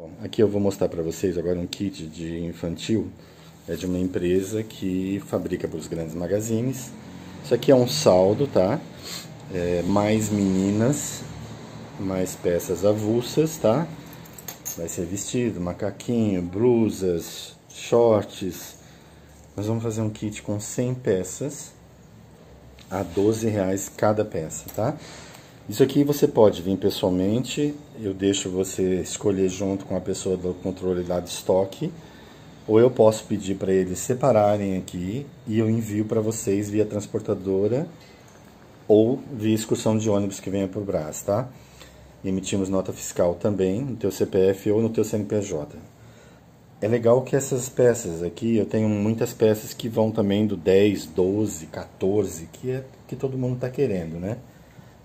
Bom, aqui eu vou mostrar para vocês agora um kit de infantil. É de uma empresa que fabrica para os grandes magazines. Isso aqui é um saldo, tá? É, mais meninas, mais peças avulsas, tá? Vai ser vestido, macaquinho, blusas, shorts. Nós vamos fazer um kit com 100 peças a 12 reais cada peça, tá? Isso aqui você pode vir pessoalmente, eu deixo você escolher junto com a pessoa do controle lá de estoque, ou eu posso pedir para eles separarem aqui e eu envio para vocês via transportadora ou via excursão de ônibus que venha por Brás, tá? Emitimos nota fiscal também no teu CPF ou no teu CNPJ. É legal que essas peças aqui, eu tenho muitas peças que vão também do 10, 12, 14, que é que todo mundo está querendo, né?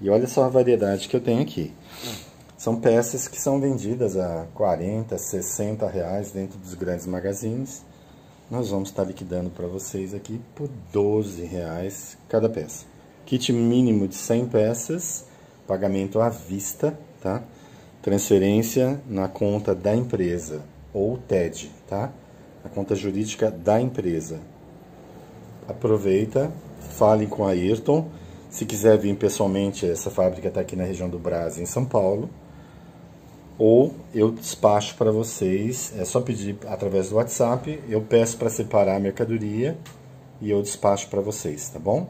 E olha só a variedade que eu tenho aqui. São peças que são vendidas a 40, 60 reais dentro dos grandes magazines. Nós vamos estar liquidando para vocês aqui por 12 reais cada peça. Kit mínimo de 100 peças, pagamento à vista, tá? Transferência na conta da empresa, ou TED, tá? A conta jurídica da empresa. Aproveita, fale com a Ayrton se quiser vir pessoalmente, essa fábrica está aqui na região do Brás, em São Paulo. Ou eu despacho para vocês, é só pedir através do WhatsApp, eu peço para separar a mercadoria e eu despacho para vocês, tá bom?